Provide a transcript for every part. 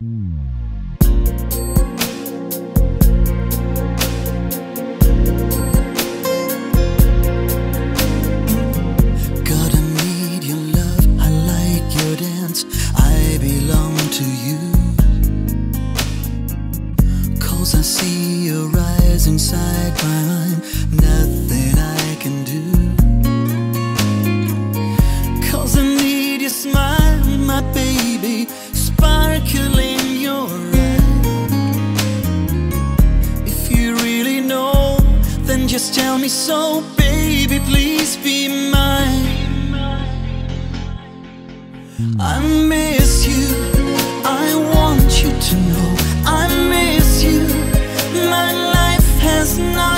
I need your love, I like your dance. I belong to you. Cause I see your eyes inside my mind. Nothing I can do. Cause I need your smile, my baby. Just tell me so, baby, please be mine. I miss you, I want you to know. I miss you, my life has not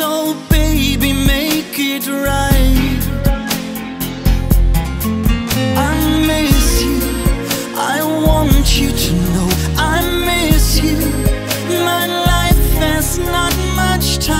So baby, make it right. I miss you. I want you to know I miss you. My life has not much time.